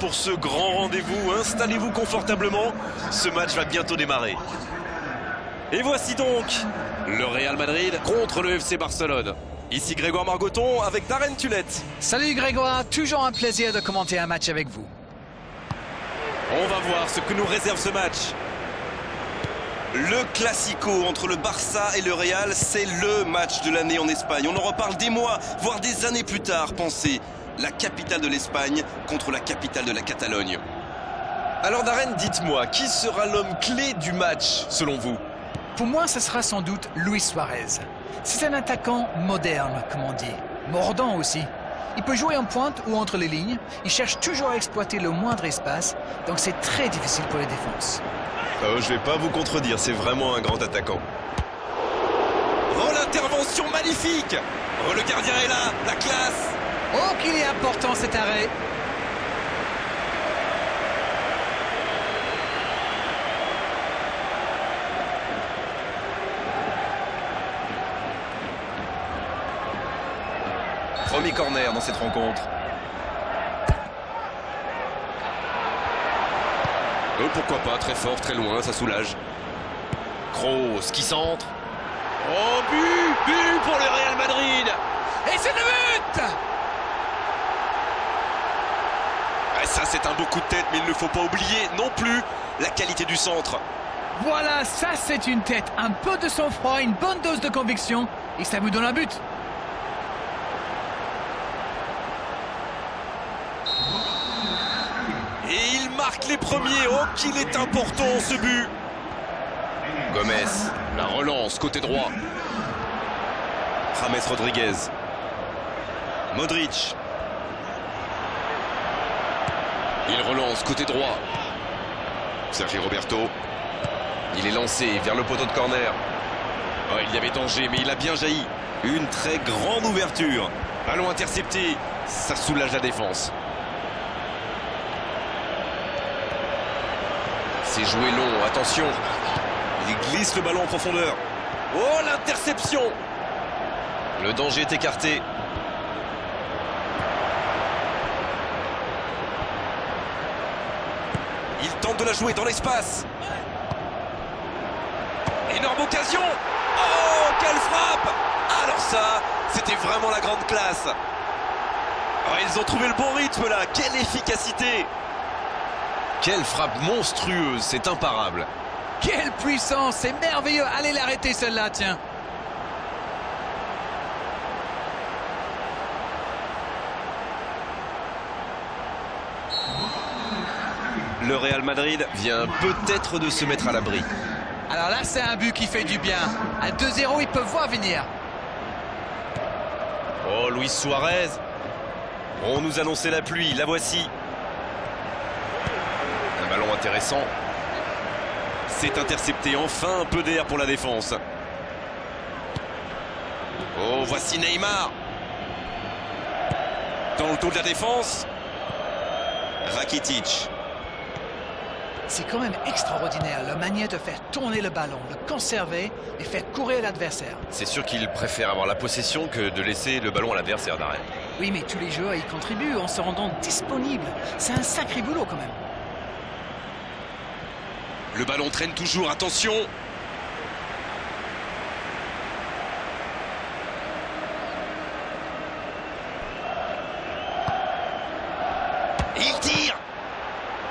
pour ce grand rendez-vous. Installez-vous confortablement, ce match va bientôt démarrer. Et voici donc le Real Madrid contre le FC Barcelone. Ici Grégoire Margoton avec Darren Tulette. Salut Grégoire, toujours un plaisir de commenter un match avec vous. On va voir ce que nous réserve ce match. Le Classico entre le Barça et le Real, c'est le match de l'année en Espagne. On en reparle des mois, voire des années plus tard. Pensez, la capitale de l'Espagne contre la capitale de la Catalogne. Alors Darren, dites-moi, qui sera l'homme clé du match selon vous? Pour moi, ce sera sans doute Luis Suarez. C'est un attaquant moderne, comme on dit. Mordant aussi. Il peut jouer en pointe ou entre les lignes. Il cherche toujours à exploiter le moindre espace, donc c'est très difficile pour les défenses. Euh, je vais pas vous contredire, c'est vraiment un grand attaquant. Oh l'intervention magnifique Oh le gardien est là, la classe Oh qu'il est important cet arrêt Premier corner dans cette rencontre. Oh, pourquoi pas, très fort, très loin, ça soulage. Kroos qui centre. Oh, but But pour le Real Madrid Et c'est le but ah, Ça, c'est un beau coup de tête, mais il ne faut pas oublier non plus la qualité du centre. Voilà, ça c'est une tête. Un peu de sang-froid, une bonne dose de conviction, et ça vous donne un but. Et il marque les premiers. Oh, qu'il est important ce but. Gomez, la relance côté droit. James Rodriguez. Modric. Il relance côté droit. Sergio Roberto. Il est lancé vers le poteau de corner. Oh, il y avait danger, mais il a bien jailli. Une très grande ouverture. Ballon intercepté. Ça soulage la défense. C'est joué long, attention. Il glisse le ballon en profondeur. Oh, l'interception Le danger est écarté. Il tente de la jouer dans l'espace. Énorme occasion Oh, quelle frappe Alors ça, c'était vraiment la grande classe. Oh, ils ont trouvé le bon rythme là, quelle efficacité quelle frappe monstrueuse, c'est imparable. Quelle puissance, c'est merveilleux. Allez l'arrêter celle-là, tiens. Le Real Madrid vient peut-être de se mettre à l'abri. Alors là, c'est un but qui fait du bien. À 2-0, ils peuvent voir venir. Oh, Luis Suarez. On nous annonçait la pluie, la voici. Un ballon intéressant. C'est intercepté, enfin un peu d'air pour la défense. Oh, voici Neymar. Dans le dos de la défense. Rakitic. C'est quand même extraordinaire la manière de faire tourner le ballon, le conserver et faire courir l'adversaire. C'est sûr qu'il préfère avoir la possession que de laisser le ballon à l'adversaire d'arrêt. Oui, mais tous les joueurs y contribuent en se rendant disponibles. C'est un sacré boulot quand même. Le ballon traîne toujours, attention Il tire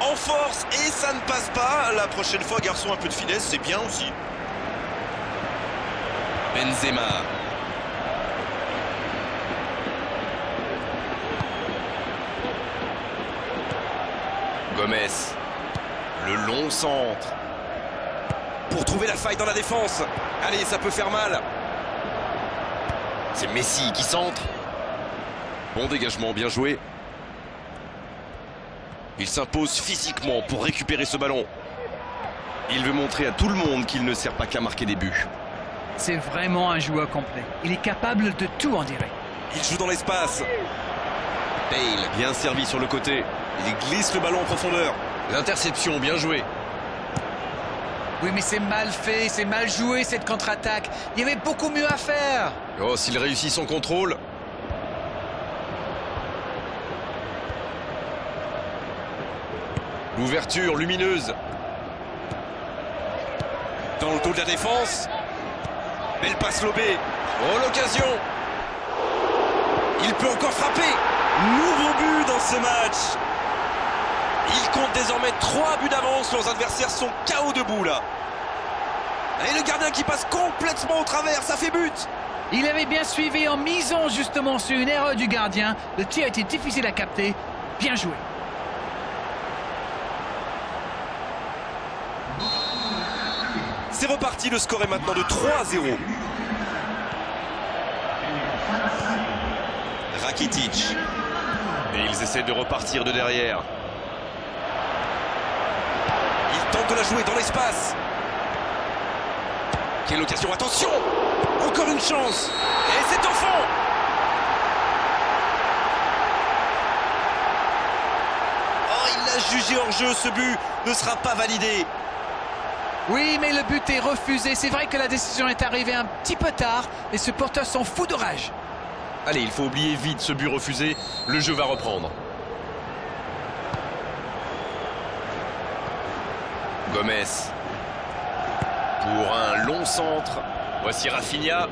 En force et ça ne passe pas. La prochaine fois, garçon, un peu de finesse, c'est bien aussi. Benzema. Gomez. Le long centre. Pour trouver la faille dans la défense. Allez, ça peut faire mal. C'est Messi qui centre. Bon dégagement, bien joué. Il s'impose physiquement pour récupérer ce ballon. Il veut montrer à tout le monde qu'il ne sert pas qu'à marquer des buts. C'est vraiment un joueur complet. Il est capable de tout, on dirait. Il joue dans l'espace. Bale, bien servi sur le côté. Il glisse le ballon en profondeur. L'interception, bien joué. Oui, mais c'est mal fait, c'est mal joué cette contre-attaque. Il y avait beaucoup mieux à faire. Oh, s'il réussit son contrôle. L'ouverture lumineuse. Dans le dos de la défense. Belle passe lobée. Oh l'occasion. Il peut encore frapper. Nouveau but dans ce match. Il compte désormais 3 buts d'avance. Leurs adversaires sont KO debout là. Et le gardien qui passe complètement au travers, ça fait but. Il avait bien suivi en misant justement sur une erreur du gardien. Le tir était difficile à capter. Bien joué. Le score est maintenant de 3 à 0. Rakitic. Et ils essaient de repartir de derrière. Ils tentent de la jouer dans l'espace. Quelle occasion, attention Encore une chance Et c'est au fond Oh, il l'a jugé hors jeu, ce but ne sera pas validé. Oui, mais le but est refusé. C'est vrai que la décision est arrivée un petit peu tard. Les supporters sont fous de rage. Allez, il faut oublier vite ce but refusé. Le jeu va reprendre. Gomez. Pour un long centre. Voici Rafinha.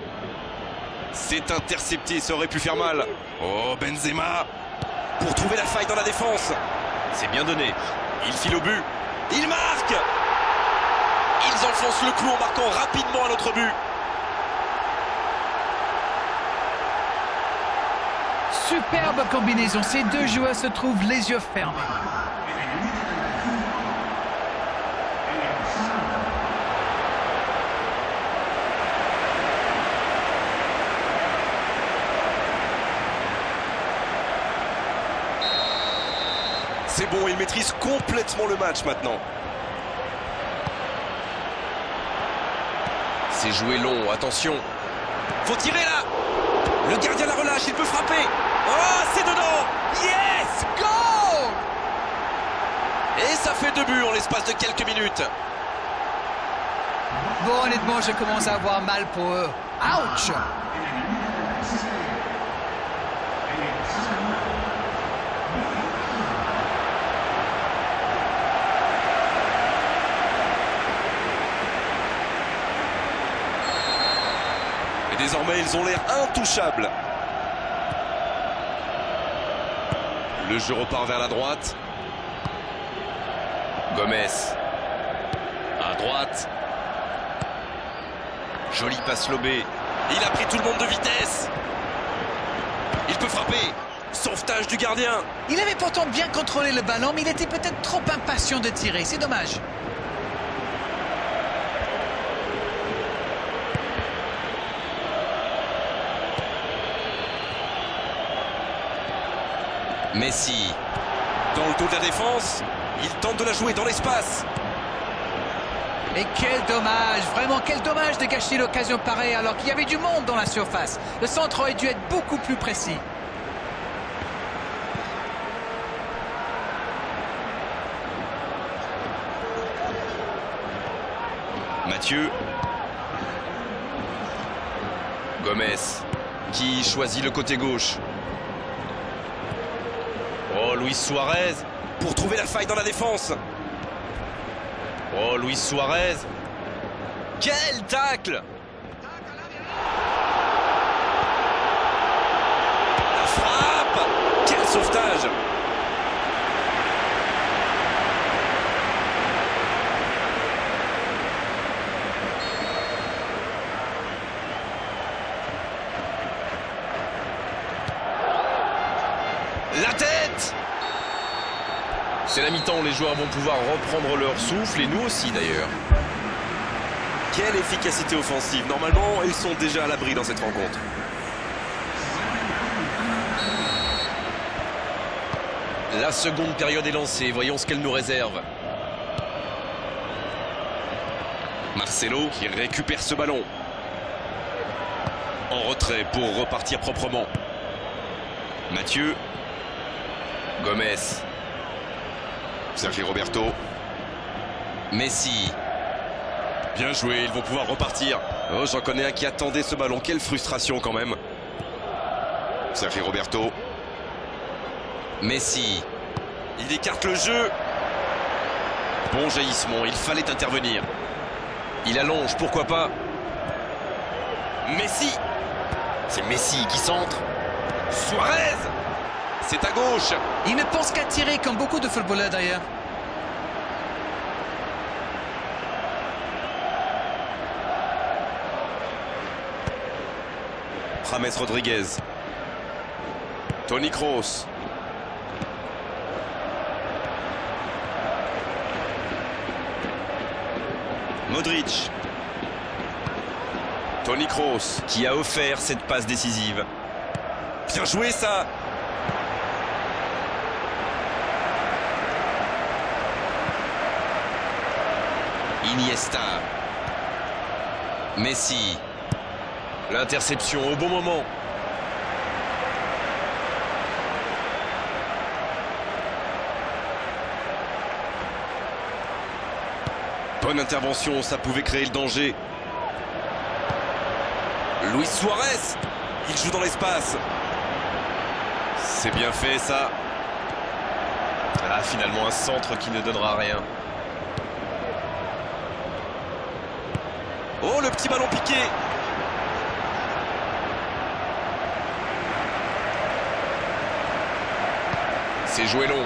C'est intercepté, ça aurait pu faire mal. Oh, Benzema. Pour trouver la faille dans la défense. C'est bien donné. Il file au but. Il marque Ils enfoncent le clou en marquant rapidement un autre but. Superbe combinaison. Ces deux joueurs se trouvent les yeux fermés. C'est bon, ils maîtrisent complètement le match maintenant. C'est joué long, attention. Faut tirer là Le gardien la relâche, il peut frapper Oh, c'est dedans Yes Goal Et ça fait deux buts en l'espace de quelques minutes. Bon, honnêtement, je commence à avoir mal pour eux. Ouch désormais, ils ont l'air intouchables. Le jeu repart vers la droite. Gomez. À droite. Jolie passe lobée. Il a pris tout le monde de vitesse. Il peut frapper. Sauvetage du gardien. Il avait pourtant bien contrôlé le ballon, mais il était peut-être trop impatient de tirer. C'est dommage. Messi. Dans le dos de la défense. Il tente de la jouer dans l'espace. Et quel dommage, vraiment quel dommage de gâcher l'occasion pareille alors qu'il y avait du monde dans la surface. Le centre aurait dû être beaucoup plus précis. Mathieu. Gomez. Qui choisit le côté gauche. Luis Suarez. Pour trouver la faille dans la défense. Oh, Luis Suarez. Quel tacle La frappe Quel sauvetage La tête C'est la mi-temps, les joueurs vont pouvoir reprendre leur souffle et nous aussi d'ailleurs. Quelle efficacité offensive Normalement, ils sont déjà à l'abri dans cette rencontre. La seconde période est lancée, voyons ce qu'elle nous réserve. Marcelo qui récupère ce ballon. En retrait pour repartir proprement. Mathieu. Gomez. Sergio Roberto. Messi. Bien joué, ils vont pouvoir repartir. Oh, j'en connais un qui attendait ce ballon. Quelle frustration quand même. Sergio Roberto. Messi. Il écarte le jeu. Bon jaillissement, il fallait intervenir. Il allonge, pourquoi pas. Messi C'est Messi qui centre. Suarez C'est à gauche Il ne pense qu'à tirer comme beaucoup de footballeurs d'ailleurs. James Rodriguez. Tony Kroos. Modric. Tony Kroos qui a offert cette passe décisive. Bien joué ça Iniesta. Messi. L'interception au bon moment. Bonne intervention, ça pouvait créer le danger. Luis Suarez, il joue dans l'espace. C'est bien fait ça. Ah, finalement un centre qui ne donnera rien. Oh, le petit ballon piqué C'est joué long.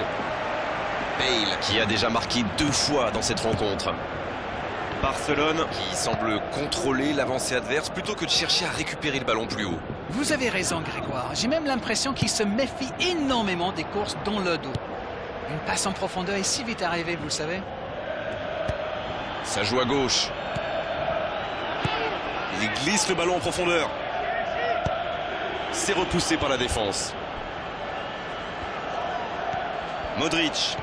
Bale qui a déjà marqué deux fois dans cette rencontre. Barcelone qui semble contrôler l'avancée adverse plutôt que de chercher à récupérer le ballon plus haut. Vous avez raison, Grégoire. J'ai même l'impression qu'il se méfie énormément des courses dans le dos. Une passe en profondeur est si vite arrivée, vous le savez. Ça joue à gauche. Il glisse le ballon en profondeur. C'est repoussé par la défense. Modric.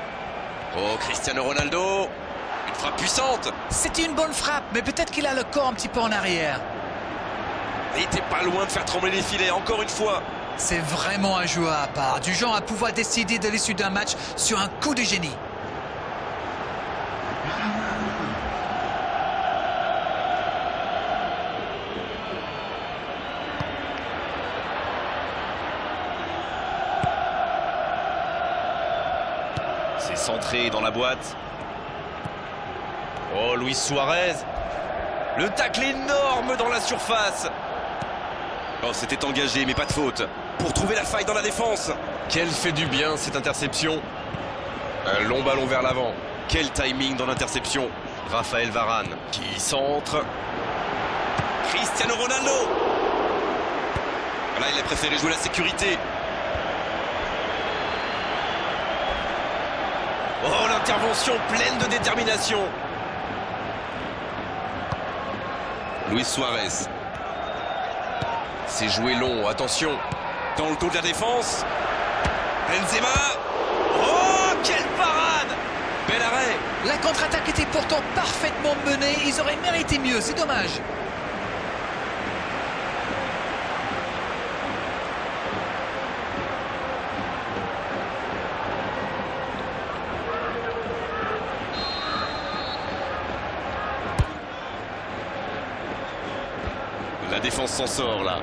Oh, Cristiano Ronaldo. Une frappe puissante. C'était une bonne frappe, mais peut-être qu'il a le corps un petit peu en arrière. Il était pas loin de faire trembler les filets, encore une fois. C'est vraiment un joueur à part, du genre à pouvoir décider de l'issue d'un match sur un coup de génie. Centré dans la boîte. Oh, Luis Suarez. Le tacle énorme dans la surface. Oh, c'était engagé, mais pas de faute. Pour trouver la faille dans la défense. Quelle fait du bien cette interception. Un long ballon vers l'avant. Quel timing dans l'interception. Raphaël Varane qui centre. Cristiano Ronaldo. Là, il a préféré jouer la sécurité. Oh, l'intervention pleine de détermination. Luis Suarez. C'est joué long, attention. Dans le dos de la défense. Benzema. Oh, quelle parade Bel arrêt. La contre-attaque était pourtant parfaitement menée. Ils auraient mérité mieux, c'est dommage. S'en sort là.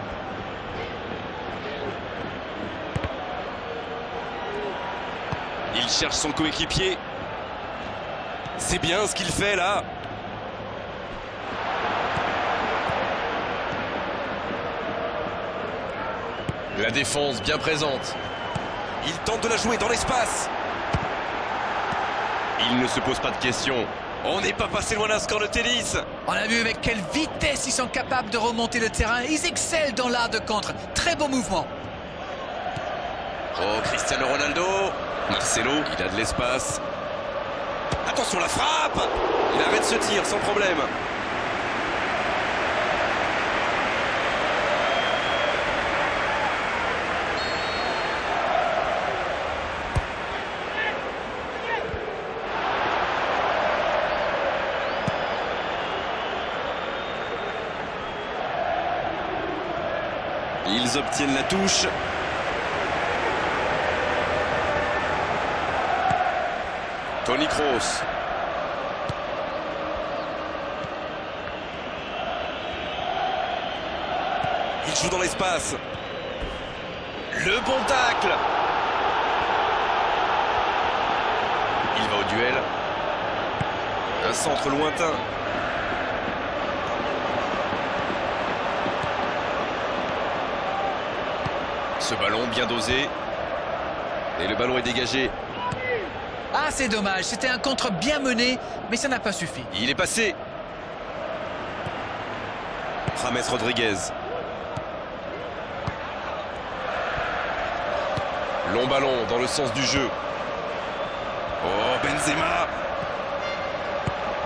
Il cherche son coéquipier. C'est bien ce qu'il fait là. La défense bien présente. Il tente de la jouer dans l'espace. Il ne se pose pas de questions. On n'est pas passé loin d'un score de tennis. On a vu avec quelle vitesse ils sont capables de remonter le terrain. Ils excellent dans l'art de contre. Très beau mouvement. Oh, Cristiano Ronaldo. Marcelo, il a de l'espace. Attention la frappe Il arrête ce tir sans problème. Obtiennent la touche. Tony Kroos. Il joue dans l'espace. Le bon tacle. Il va au duel. Un centre lointain. Ce ballon bien dosé. Et le ballon est dégagé. Ah, c'est dommage. C'était un contre bien mené, mais ça n'a pas suffi. Il est passé. James Rodriguez. Long ballon dans le sens du jeu. Oh, Benzema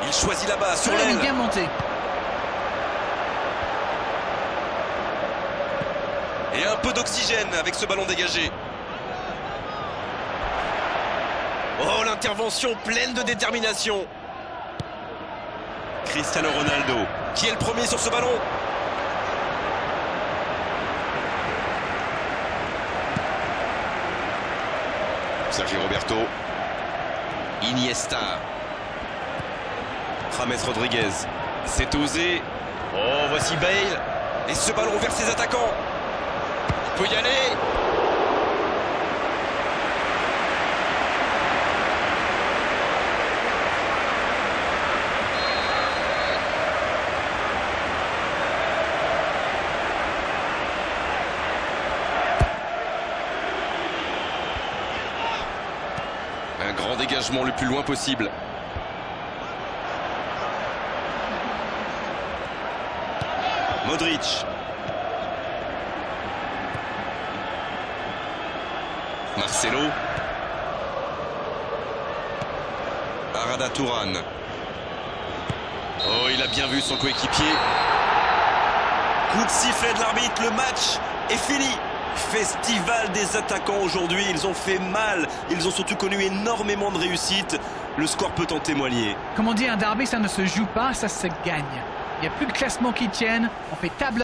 Il choisit là-bas, sur Ah, l'aile. bien monté. Et un peu d'oxygène avec ce ballon dégagé. Oh, l'intervention pleine de détermination. Cristiano Ronaldo, qui est le premier sur ce ballon Sergio Roberto. Iniesta. James Rodriguez. C'est osé. Oh, voici Bale. Et ce ballon vers ses attaquants. Peut y aller. Un grand dégagement le plus loin possible. Modric. Marcelo. Arada Touran. Oh, il a bien vu son coéquipier. Coup de sifflet de l'arbitre, le match est fini. Festival des attaquants aujourd'hui, ils ont fait mal, ils ont surtout connu énormément de réussite. Le score peut en témoigner. Comme on dit, un derby, ça ne se joue pas, ça se gagne. Il n'y a plus de classement qui tienne. On fait table